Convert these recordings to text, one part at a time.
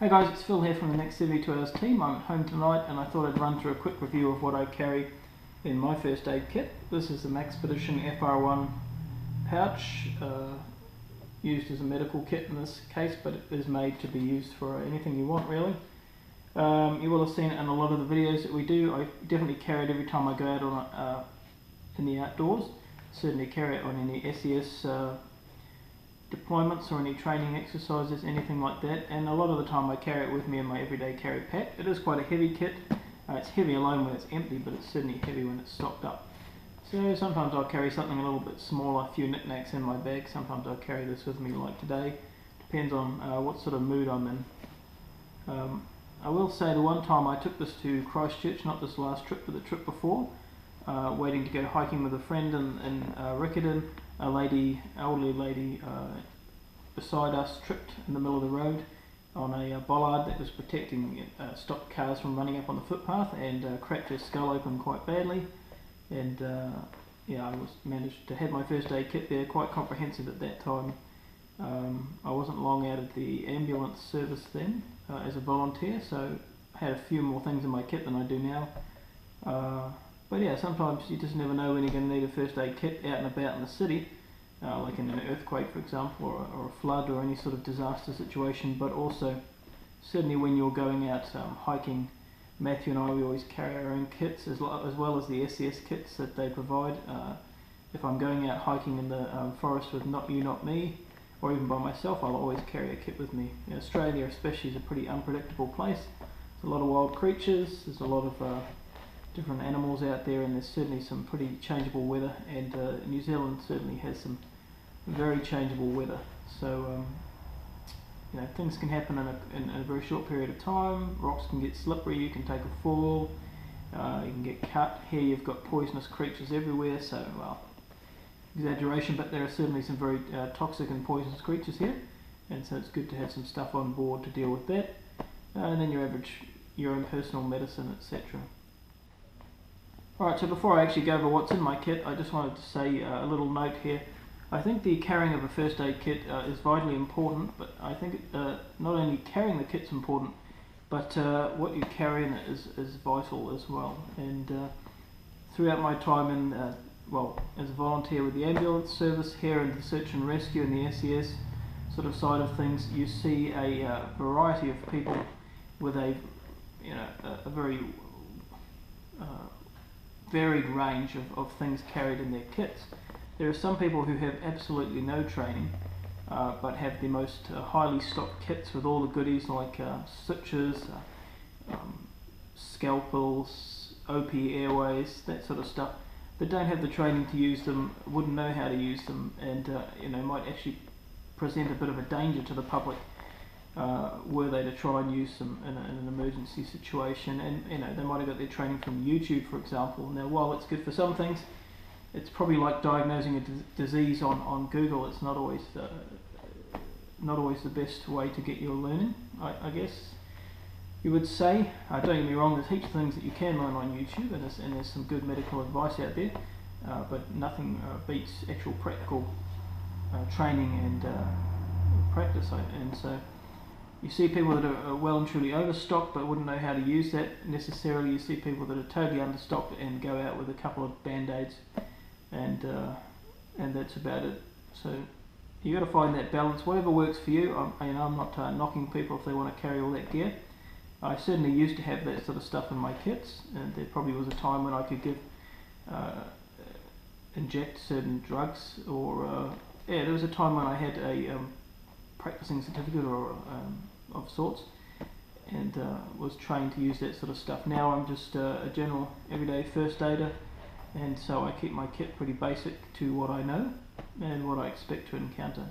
Hey guys, it's Phil here from the Next 72 Hours team. I'm at home tonight and I thought I'd run through a quick review of what I carry in my first aid kit. This is the Maxpedition FR1 pouch, uh, used as a medical kit in this case, but it is made to be used for anything you want really. Um, you will have seen it in a lot of the videos that we do. I definitely carry it every time I go out on uh, in the outdoors. Certainly carry it on any SES uh, deployments or any training exercises, anything like that. And a lot of the time I carry it with me in my everyday carry pack. It is quite a heavy kit. Uh, it's heavy alone when it's empty, but it's certainly heavy when it's stocked up. So sometimes I'll carry something a little bit smaller, a few knickknacks in my bag. Sometimes I'll carry this with me like today. Depends on uh, what sort of mood I'm in. Um, I will say the one time I took this to Christchurch, not this last trip, but the trip before, uh, waiting to go hiking with a friend in, in uh, a lady, elderly lady uh, beside us tripped in the middle of the road on a uh, bollard that was protecting uh, stopped cars from running up on the footpath and uh, cracked her skull open quite badly. And uh, yeah I was managed to have my first aid kit there quite comprehensive at that time. Um, I wasn't long out of the ambulance service then uh, as a volunteer so I had a few more things in my kit than I do now. Uh, but yeah, sometimes you just never know when you're going to need a first aid kit out and about in the city, uh, like in an earthquake, for example, or, or, a flood or any sort of disaster situation. But also, certainly when you're going out um, hiking, Matthew and I we always carry our own kits as, as well as the SES kits that they provide. Uh, if I'm going out hiking in the um, forest with not you, not me, or even by myself, I'll always carry a kit with me. In Australia, especially, is a pretty unpredictable place. There's a lot of wild creatures. There's a lot of uh, different animals out there and there's certainly some pretty changeable weather and uh, New Zealand certainly has some very changeable weather. So um, you know things can happen in a, in a, very short period of time rocks can get slippery you can take a fall uh, you can get cut here you've got poisonous creatures everywhere so well exaggeration but there are certainly some very uh, toxic and poisonous creatures here and so it's good to have some stuff on board to deal with that. Uh, and then your average your own personal medicine etc Alright, so before I actually go over what's in my kit, I just wanted to say uh, a little note here. I think the carrying of a first aid kit uh, is vitally important, but I think uh, not only carrying the kit's important, but uh, what you carry in it is, is vital as well. And uh, throughout my time in, uh, well, as a volunteer with the ambulance service here in the search and rescue and the SES sort of side of things, you see a variety of people with a, you know, a, a very varied range of, of things carried in their kits. There are some people who have absolutely no training uh, but have the most uh, highly stocked kits with all the goodies like uh, uh, um, scalpels, OP airways, that sort of stuff, but don't have the training to use them, wouldn't know how to use them, and uh, you know might actually present a bit of a danger to the public uh, were they to try and use them in, a, in, an emergency situation. And you know, they might have got their training from YouTube, for example. Now, while it's good for some things, it's probably like diagnosing a disease on, on Google. It's not always uh, not always the best way to get your learning, I, I guess. You would say, uh, don't get me wrong, there's heaps of things that you can learn on YouTube, and there's, and there's some good medical advice out there, uh, but nothing uh, beats actual practical uh, training and uh, practice. And so, you see people that are well and truly overstocked but wouldn't know how to use that necessarily. You see people that are totally understocked and go out with a couple of band-aids and uh, and that's about it. So you got to find that balance. Whatever works for you. I'm, you know, I'm not uh, knocking people if they want to carry all that gear. I certainly used to have that sort of stuff in my kits, and there probably was a time when I could give uh, inject certain drugs, or uh, yeah, there was a time when I had a um, practicing certificate or um, of sorts and uh, was trained to use that sort of stuff. Now I'm just uh, a general everyday first aider and so I keep my kit pretty basic to what I know and what I expect to encounter.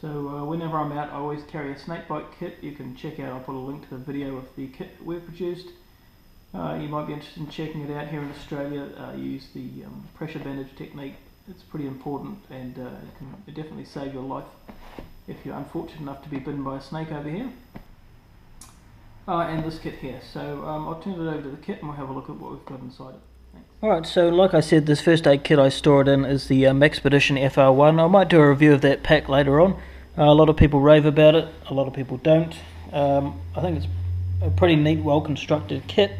So uh, whenever I'm out I always carry a snakebite kit. You can check out, I'll put a link to the video of the kit we've produced. Uh, you might be interested in checking it out here in Australia. Uh, use the um, pressure bandage technique. It's pretty important and uh, it can definitely save your life if you're unfortunate enough to be bitten by a snake over here. Uh, and this kit here. So um, I'll turn it over to the kit and we'll have a look at what we've got inside it. Alright, so like I said, this first aid kit I store it in is the um, Maxpedition FR1. I might do a review of that pack later on. Uh, a lot of people rave about it, a lot of people don't. Um, I think it's a pretty neat, well constructed kit,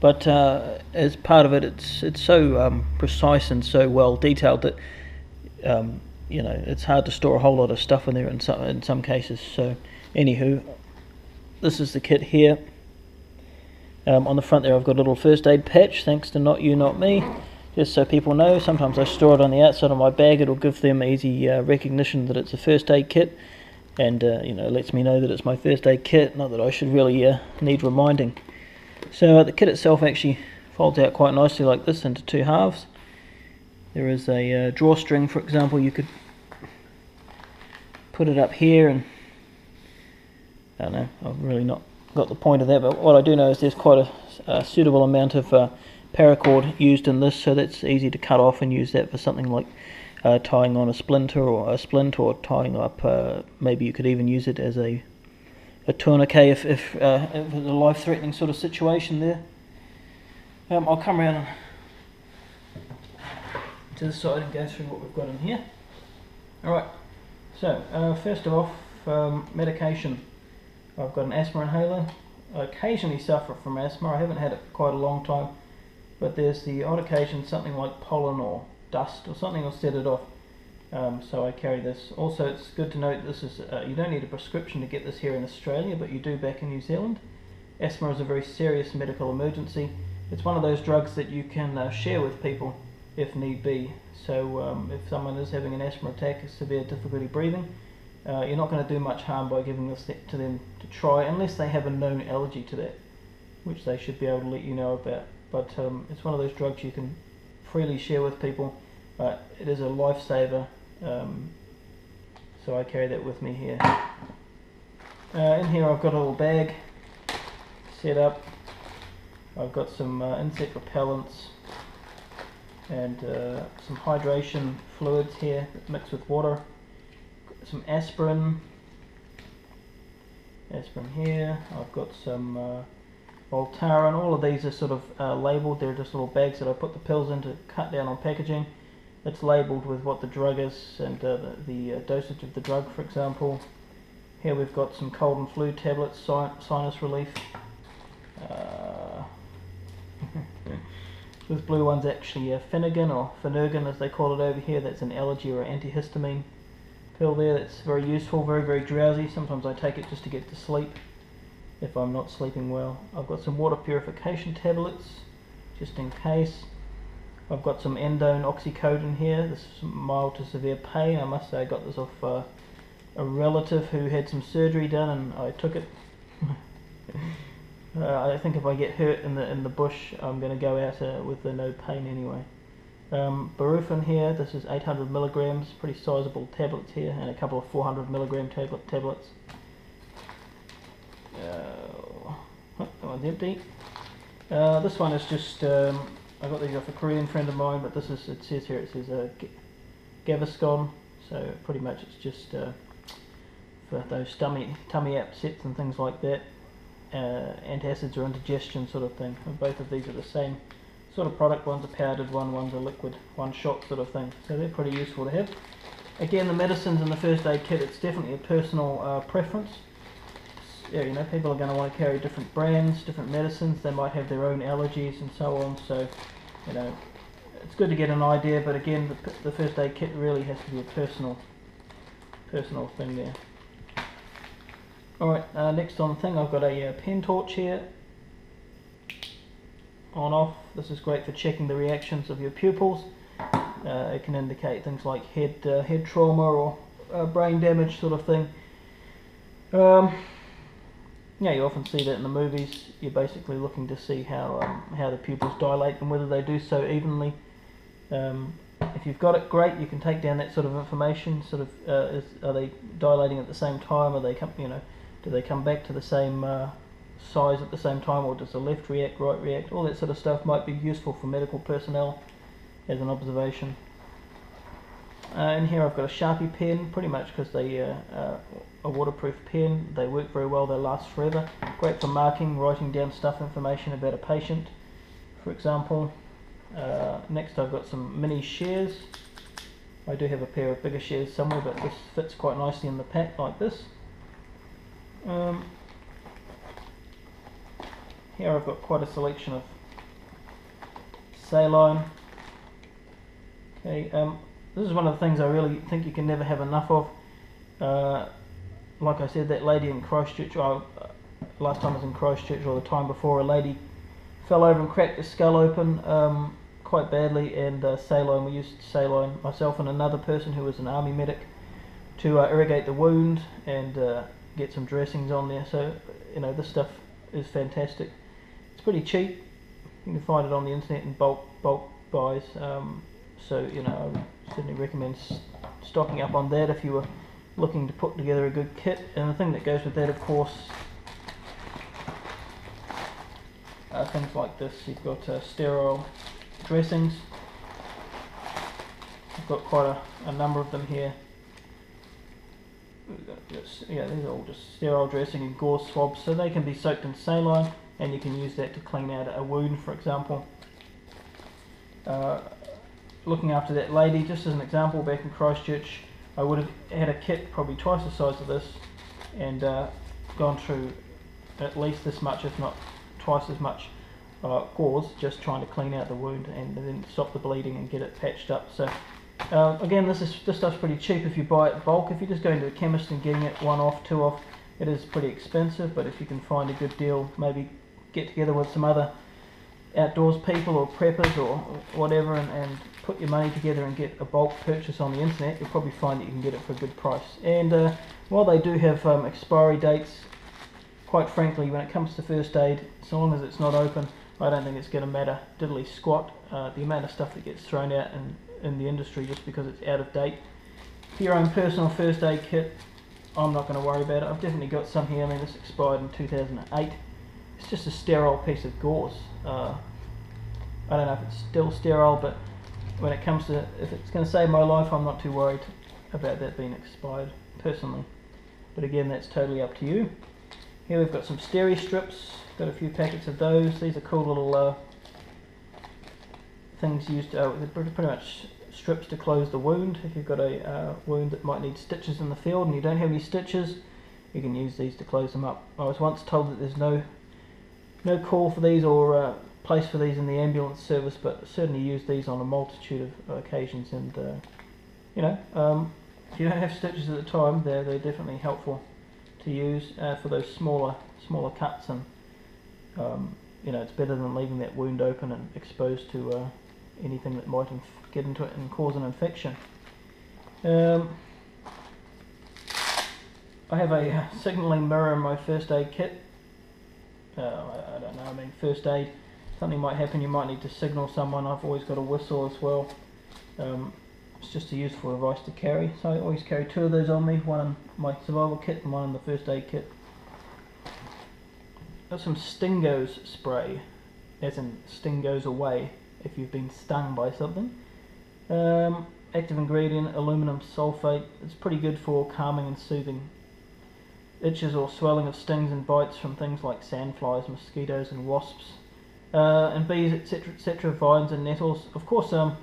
but uh, as part of it, it's it's so um, precise and so well detailed that um, you know it's hard to store a whole lot of stuff in there in some in some cases. So, anywho, this is the kit here. Um, on the front there, I've got a little first aid patch, thanks to Not You Not Me, just so people know. Sometimes I store it on the outside of my bag. It'll give them easy uh, recognition that it's a first aid kit and uh, you know lets me know that it's my first aid kit not that I should really uh, need reminding so uh, the kit itself actually folds out quite nicely like this into two halves there is a uh, drawstring for example you could put it up here and I don't know I've really not got the point of that but what I do know is there's quite a, a suitable amount of uh, paracord used in this so that's easy to cut off and use that for something like uh, tying on a splinter or a splint or tying up uh, maybe you could even use it as a a tourniquet if, if, uh, if it's a life-threatening sort of situation there. Um, I'll come around to the side and go through what we've got in here alright so uh, first of all um, medication I've got an asthma inhaler I occasionally suffer from asthma I haven't had it for quite a long time but there's the odd occasion something like pollen or dust or something will set it off. Um, so I carry this. Also, it's good to note this is uh, you don't need a prescription to get this here in Australia, but you do back in New Zealand. Asthma is a very serious medical emergency. It's one of those drugs that you can uh, share with people if need be. So um, if someone is having an asthma attack, severe difficulty breathing, uh, you're not going to do much harm by giving this to them to try, unless they have a known allergy to that, which they should be able to let you know about. But um, it's one of those drugs you can freely share with people but it is a lifesaver um, so I carry that with me here uh, in here I've got a little bag set up I've got some uh, insect repellents and uh, some hydration fluids here mixed with water some aspirin aspirin here I've got some uh, Voltaren all of these are sort of uh, labeled they're just little bags that I put the pills in to cut down on packaging it's labelled with what the drug is and uh, the, the uh, dosage of the drug, for example. Here we've got some cold and flu tablets, sinus relief. Uh, this blue one's actually a Phenergan or Phenergan as they call it over here. That's an allergy or antihistamine pill there. That's very useful, very, very drowsy. Sometimes I take it just to get to sleep if I'm not sleeping well. I've got some water purification tablets just in case. I've got some endone oxycodone here. This is mild to severe pain. I must say I got this off uh, a relative who had some surgery done and I took it. uh, I think if I get hurt in the in the bush I'm going to go out uh, with the no pain anyway. Um, Brufen here, this is 800 milligrams, pretty sizable tablets here, and a couple of 400 milligram tablet tablets. Uh, that one's empty. Uh, this one is just um, I got these off a Korean friend of mine, but this is, it says here, it says uh, Gaviscon, so pretty much it's just uh, for those tummy, tummy upsets and things like that, uh, antacids or indigestion sort of thing. And both of these are the same sort of product, one's a powdered one, one's a liquid, one shot sort of thing, so they're pretty useful to have. Again, the medicines in the first aid kit, it's definitely a personal uh, preference yeah, you know, people are going to want to carry different brands, different medicines. They might have their own allergies and so on. So, you know, it's good to get an idea. But again, the, the first aid kit really has to be a personal, personal thing there. Alright, uh, next on the thing, I've got a uh, pen torch here. On off. This is great for checking the reactions of your pupils. Uh, it can indicate things like head uh, head trauma or uh, brain damage sort of thing. Um, yeah, you often see that in the movies. You're basically looking to see how um, how the pupils dilate and whether they do so evenly. Um, if you've got it, great. You can take down that sort of information. Sort of, uh, is, are they dilating at the same time? Are they you know, do they come back to the same uh, size at the same time, or does the left react, right react? All that sort of stuff might be useful for medical personnel as an observation. Uh, in here I've got a Sharpie pen, pretty much because they uh, uh, a waterproof pen. They work very well, they last forever. Great for marking, writing down stuff, information about a patient, for example. Uh, next I've got some mini shears. I do have a pair of bigger shears somewhere, but this fits quite nicely in the pack like this. Um, here I've got quite a selection of saline. Okay, um, this is one of the things I really think you can never have enough of. Uh, like I said, that lady in Christchurch, I, last time I was in Christchurch or the time before, a lady fell over and cracked her skull open um, quite badly, and uh, saline, we used saline, myself and another person who was an army medic, to uh, irrigate the wound and uh, get some dressings on there. So, you know, this stuff is fantastic. It's pretty cheap. You can find it on the internet in bulk bulk buys. Um, so, you know, I certainly recommend stocking up on that if you were looking to put together a good kit. And the thing that goes with that, of course, uh, things like this. You've got uh, sterile dressings. I've got quite a, a number of them here. Yeah, these are all just sterile dressing and gauze swabs, so they can be soaked in saline, and you can use that to clean out a wound, for example. Uh, looking after that lady, just as an example, back in Christchurch, I would have had a kit probably twice the size of this, and uh, gone through at least this much, if not twice as much uh, gauze, just trying to clean out the wound and then stop the bleeding and get it patched up. So uh, again, this is this stuff's pretty cheap if you buy it bulk. If you're just go into a chemist and getting it one off, two off, it is pretty expensive. But if you can find a good deal, maybe get together with some other outdoors people or preppers or whatever and, and put your money together and get a bulk purchase on the internet, you'll probably find that you can get it for a good price. And uh, while they do have um, expiry dates, quite frankly, when it comes to first aid, so long as it's not open, I don't think it's going to matter diddly squat uh, the amount of stuff that gets thrown out in, in the industry just because it's out of date. For your own personal first aid kit, I'm not going to worry about it. I've definitely got some here. I mean, this expired in 2008. It's just a sterile piece of gauze. Uh, I don't know if it's still sterile, but when it comes to if it's going to save my life, I'm not too worried about that being expired personally. But again, that's totally up to you. Here we've got some steri strips. Got a few packets of those. These are cool little uh, things used. Uh, they're pretty much strips to close the wound. If you've got a uh, wound that might need stitches in the field and you don't have any stitches, you can use these to close them up. I was once told that there's no no call for these or uh, place for these in the ambulance service, but certainly use these on a multitude of occasions. And uh, you know, um, if you don't have stitches at the time, they're they're definitely helpful to use uh, for those smaller smaller cuts and um, you know it's better than leaving that wound open and exposed to uh, anything that might get into it and cause an infection. Um, I have a signalling mirror in my first aid kit. Uh, I, I, don't know, I mean first aid, something might happen, you might need to signal someone. I've always got a whistle as well. Um, it's just a useful device to carry. So I always carry two of those on me, one in my survival kit and one in the first aid kit. Got some Stingose spray, as in sting goes away if you've been stung by something. Um, active ingredient, aluminum sulfate. It's pretty good for calming and soothing itches or swelling of stings and bites from things like sandflies, mosquitoes and wasps. Uh, and bees, etc., etc., vines and nettles. Of course, um,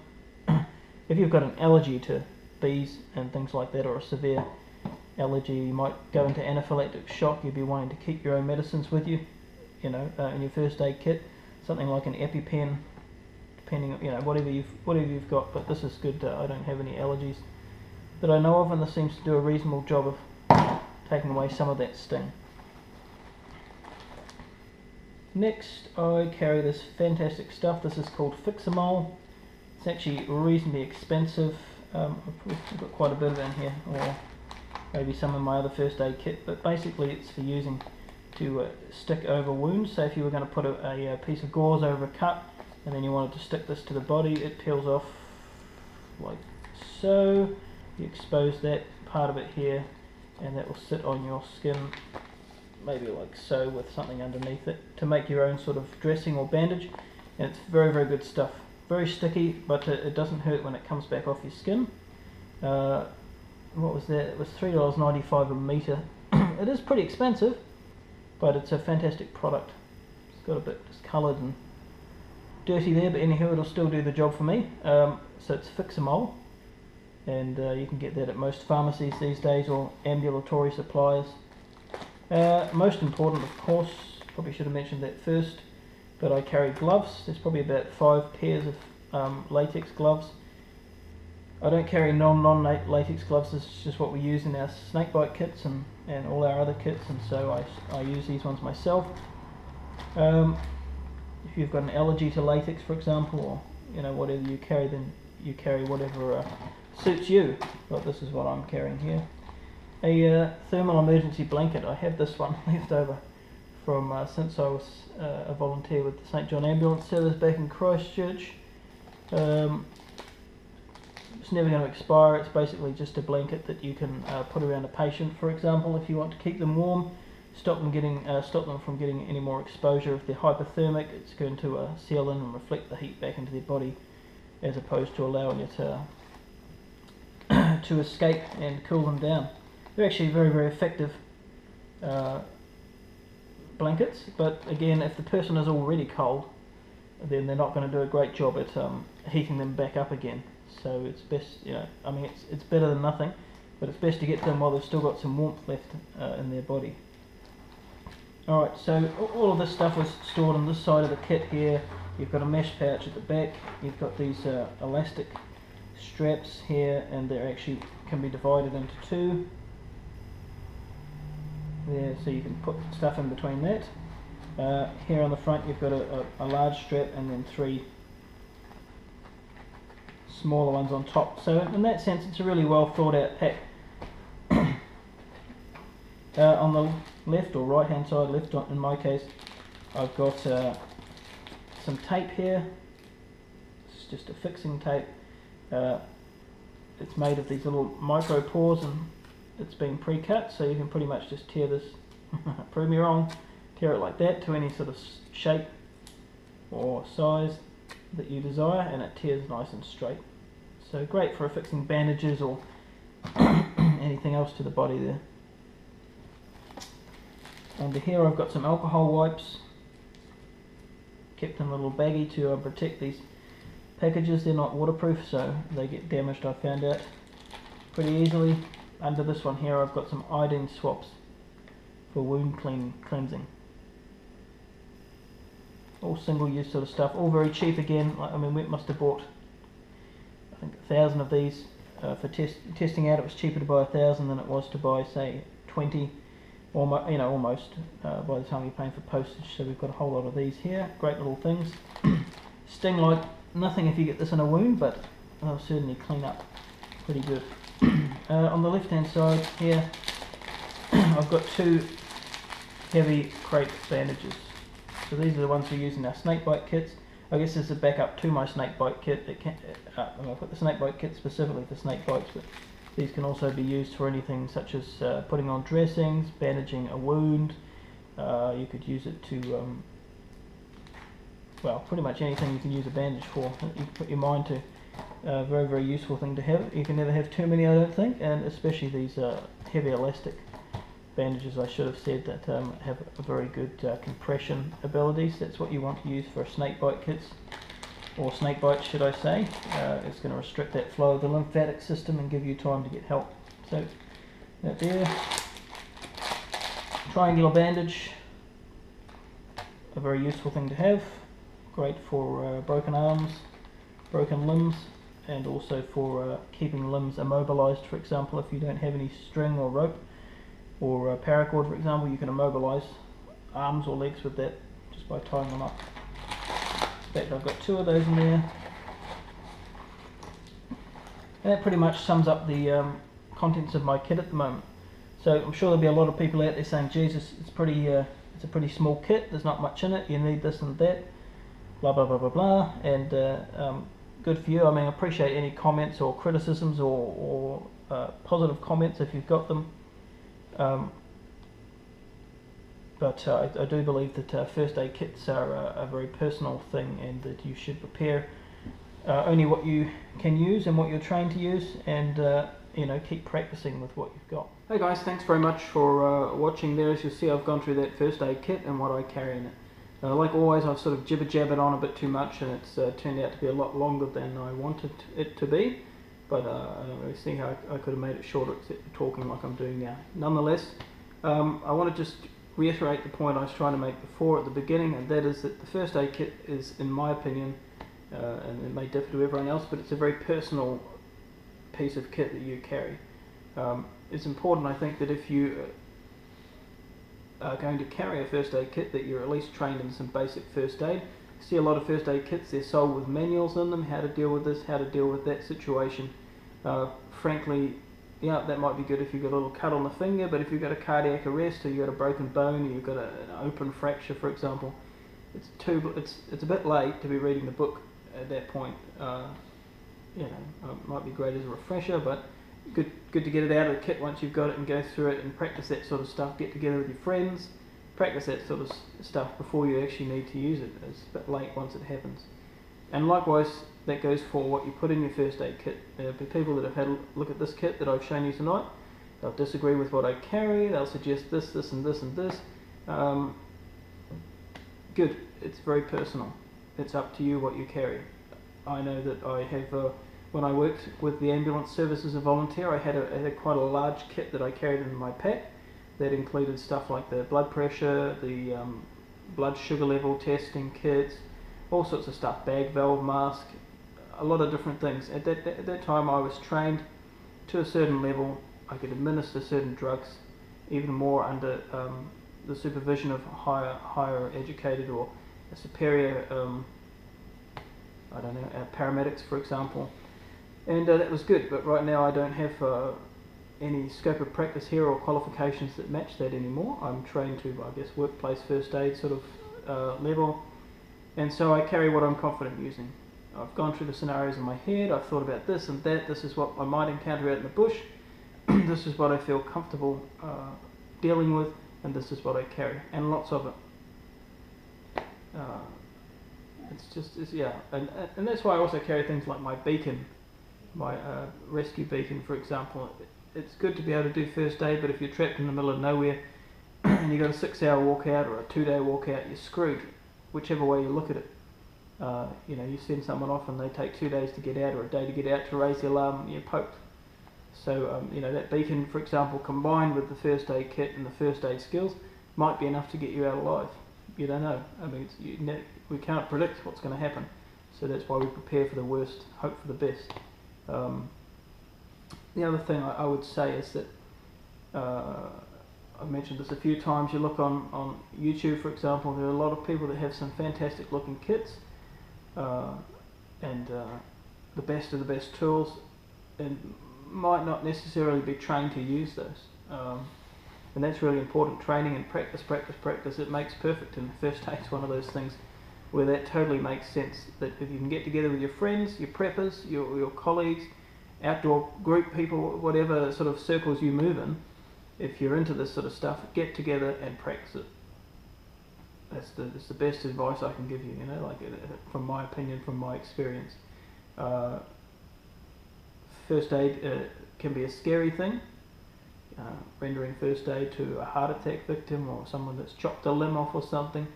if you've got an allergy to bees and things like that, or a severe allergy, you might go into anaphylactic shock. You'd be wanting to keep your own medicines with you, you know, uh, in your first aid kit. Something like an EpiPen, depending, you know, whatever you've whatever you've got. But this is good. Uh, I don't have any allergies that I know of, and this seems to do a reasonable job of taking away some of that sting. Next, I carry this fantastic stuff. This is called Fixomull. It's actually reasonably expensive. Um, I've got quite a bit of it in here, or maybe some in my other first aid kit, but basically it's for using to uh, stick over wounds. So if you were going to put a, a, piece of gauze over a cut, and then you wanted to stick this to the body, it peels off like so. You expose that part of it here, and that will sit on your skin maybe like so with something underneath it to make your own sort of dressing or bandage. And it's very very good stuff. Very sticky but it, it doesn't hurt when it comes back off your skin. Uh, what was that? It was $3.95 a meter. It is pretty expensive but it's a fantastic product. It's got a bit discoloured and dirty there but anyhow it'll still do the job for me um, so it's Fixomull and uh, you can get that at most pharmacies these days or ambulatory suppliers uh, most important, of course, Probably should have mentioned that first. But I carry gloves. There's probably about five pairs of um, latex gloves. I don't carry non non latex gloves. This is just what we use in our snakebite kits and, and all our other kits, and so I, I use these ones myself. Um, if you've got an allergy to latex, for example, or you know whatever you carry, then you carry whatever uh, suits you. But this is what I'm carrying here. A uh, thermal emergency blanket. I have this one left over from uh, since I was uh, a volunteer with the St John Ambulance Service back in Christchurch. Um, it's never going to expire. It's basically just a blanket that you can uh, put around a patient, for example, if you want to keep them warm, stop them getting uh, stop them from getting any more exposure. If they're hypothermic, it's going to uh, seal in and reflect the heat back into their body, as opposed to allowing it to to escape and cool them down. They're actually very very effective uh, blankets, but again, if the person is already cold, then they're not going to do a great job at um, heating them back up again. So it's best, you know, I mean, it's, it's better than nothing, but it's best to get them while they've still got some warmth left uh, in their body. Alright, so all of this stuff was stored on this side of the kit here. You've got a mesh pouch at the back, you've got these uh, elastic straps here, and they actually can be divided into two. There, so you can put stuff in between that. Uh, here on the front you've got a, a, a large strap and then three smaller ones on top. So in that sense, it's a really well thought out pack. uh, on the left or right hand side, left in my case, I've got uh, some tape here. It's just a fixing tape. Uh, it's made of these little micro pores and it's been pre-cut so you can pretty much just tear this, prove me wrong, tear it like that to any sort of shape or size that you desire and it tears nice and straight. So great for affixing bandages or anything else to the body there. Under here I've got some alcohol wipes kept in a little baggie to uh, protect these packages. They're not waterproof so they get damaged I found out pretty easily. Under this one here I've got some iodine swabs for wound clean cleansing. All single use sort of stuff, all very cheap again. I mean we must have bought I think a thousand of these uh, for test, testing out. It was cheaper to buy a thousand than it was to buy, say, 20, almost, you know, almost uh, by the time you're paying for postage. So we've got a whole lot of these here. Great little things. Sting like nothing if you get this in a wound, but they'll certainly clean up pretty good. uh, on the left hand side here, I've got two heavy crepe bandages. So these are the ones we use in our snake bite kits. I guess this is a backup to my snake bite kit. It can, uh, I've got the snake bite kit specifically for snake bites, but these can also be used for anything such as uh, putting on dressings, bandaging a wound. Uh, you could use it to, um, well, pretty much anything you can use a bandage for. You can put your mind to. Uh, very, very useful thing to have. You can never have too many, I don't think, and especially these uh, heavy elastic bandages I should have said that um, have a very good uh, compression abilities. That's what you want to use for snake bite kits, or snake bites should I say. Uh, it's going to restrict that flow of the lymphatic system and give you time to get help. So that there, triangular bandage, a very useful thing to have, great for uh, broken arms, broken limbs, and also for uh, keeping limbs immobilized for example if you don't have any string or rope or paracord for example you can immobilize arms or legs with that just by tying them up. Fact I've got two of those in there. And that pretty much sums up the um, contents of my kit at the moment. So I'm sure there'll be a lot of people out there saying, Jesus, it's pretty, uh, it's a pretty small kit. There's not much in it. You need this and that. Blah blah blah blah blah. And uh, um, good for you. I mean, I appreciate any comments or criticisms or, or uh, positive comments if you've got them. Um, but uh, I, I, do believe that uh, first aid kits are a, a, very personal thing and that you should prepare uh, only what you can use and what you're trained to use and uh, you know keep practicing with what you've got. Hey guys, thanks very much for uh, watching there. As you see I've gone through that first aid kit and what I carry in it. Uh, like always I've sort of jibber jabbered on a bit too much and it's turned out to be a lot longer than I wanted it to be but uh, I don't really see how I, I, could have made it shorter except for talking like I'm doing now. Nonetheless, um, I want to just reiterate the point I was trying to make before at the beginning, and that is that the first aid kit is, in my opinion, uh, and it may differ to everyone else, but it's a very personal piece of kit that you carry. Um, it's important, I think, that if you uh, are going to carry a first aid kit, that you're at least trained in some basic first aid. I see a lot of first aid kits, they're sold with manuals in them, how to deal with this, how to deal with that situation. Uh, frankly, yeah, that might be good if you've got a little cut on the finger, but if you've got a cardiac arrest or you've got a broken bone or you've got a, an open fracture, for example, it's too it's it's a bit late to be reading the book at that point. Uh, you know, it might be great as a refresher, but good good to get it out of the kit once you've got it and go through it and practice that sort of stuff. Get together with your friends, practice that sort of stuff before you actually need to use it. It's a bit late once it happens. And likewise, that goes for what you put in your first aid kit. There'll be people that have had a look at this kit that I've shown you tonight. They'll disagree with what I carry. They'll suggest this, this, and this, and this. Um, good. It's very personal. It's up to you what you carry. I know that I have, uh, when I worked with the ambulance service as a volunteer, I had, a, I had quite a large kit that I carried in my pack that included stuff like the blood pressure, the um, blood sugar level testing kits, all sorts of stuff, bag valve mask, a lot of different things. At that, at that time, I was trained to a certain level. I could administer certain drugs, even more under um, the supervision of higher, higher educated or a superior, um, I don't know, uh, paramedics, for example. And uh, that was good, but right now I don't have uh, any scope of practice here or qualifications that match that anymore. I'm trained to, I guess, workplace first aid sort of uh, level, and so I carry what I'm confident using. I've gone through the scenarios in my head, I've thought about this and that, this is what I might encounter out in the bush, this is what I feel comfortable uh, dealing with, and this is what I carry, and lots of it. Uh, it's just, it's, yeah, and, and that's why I also carry things like my beacon, my uh, rescue beacon, for example. It's good to be able to do first aid, but if you're trapped in the middle of nowhere and you've got a six hour walk out or a two day walk out, you're screwed, whichever way you look at it. Uh, you know, you send someone off and they take two days to get out or a day to get out to raise the alarm, you're poked. So, um, you know, that beacon, for example, combined with the first aid kit and the first aid skills, might be enough to get you out alive. You don't know. I mean, you, we can't predict what's going to happen. So that's why we prepare for the worst, hope for the best. Um, the other thing I, I, would say is that uh, I've mentioned this a few times. You look on, on YouTube, for example, there are a lot of people that have some fantastic looking kits uh, and uh, the best of the best tools and might not necessarily be trained to use those. Um, and that's really important. Training and practice, practice, practice. It makes perfect, and first aid's one of those things where that totally makes sense. That if you can get together with your friends, your preppers, your, your colleagues, outdoor group people, whatever sort of circles you move in, if you're into this sort of stuff, get together and practice it that's the that's the best advice I can give you. You know, like uh, from my opinion, from my experience. Uh, first aid uh, can be a scary thing. Uh, rendering first aid to a heart attack victim or someone that's chopped a limb off or something.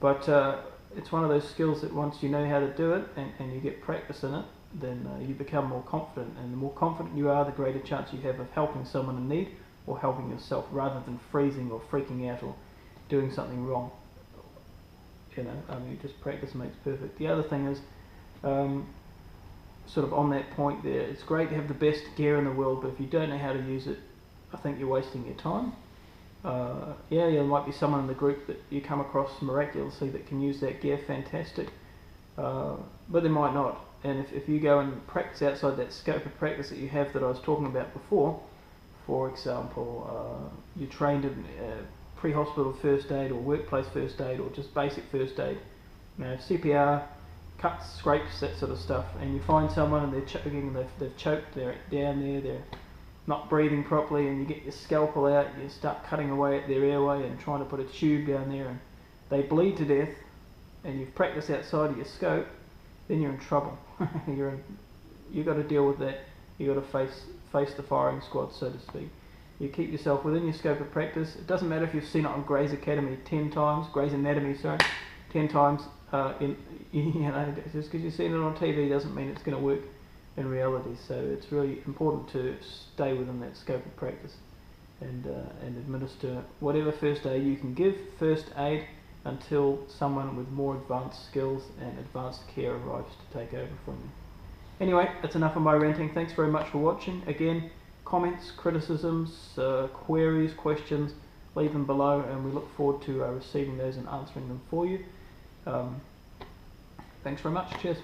But uh, it's one of those skills that once you know how to do it and, and you get practice in it, then uh, you become more confident. And the more confident you are, the greater chance you have of helping someone in need or helping yourself rather than freezing or freaking out or doing something wrong you know, I mean, just practice makes perfect. The other thing is, um, sort of on that point there, it's great to have the best gear in the world, but if you don't know how to use it, I think you're wasting your time. Uh, yeah, there might be someone in the group that you come across miraculously that can use that gear, fantastic. Uh, but they might not. And if, if you go and practice outside that scope of practice that you have that I was talking about before, for example, uh, you trained in uh, pre-hospital first aid or workplace first aid or just basic first aid. You know, CPR, cuts, scrapes, that sort of stuff. And you find someone and they're choking, they've, they've choked, they're down there, they're not breathing properly, and you get your scalpel out, you start cutting away at their airway and trying to put a tube down there, and they bleed to death, and you've practiced outside of your scope, then you're in trouble. you're in, you've got to deal with that. You've got to face face the firing squad, so to speak. You keep yourself within your scope of practice. It doesn't matter if you've seen it on Grey's Academy 10 times, Grey's Anatomy, sorry, 10 times. Uh, in, you know, just because you've seen it on TV doesn't mean it's going to work in reality. So it's really important to stay within that scope of practice. and uh, and administer whatever first aid you can give first aid until someone with more advanced skills and advanced care arrives to take over from you. Anyway, that's enough of my ranting. Thanks very much for watching. Again, comments, criticisms, uh, queries, questions, leave them below, and we look forward to uh, receiving those and answering them for you. Um, thanks very much. Cheers.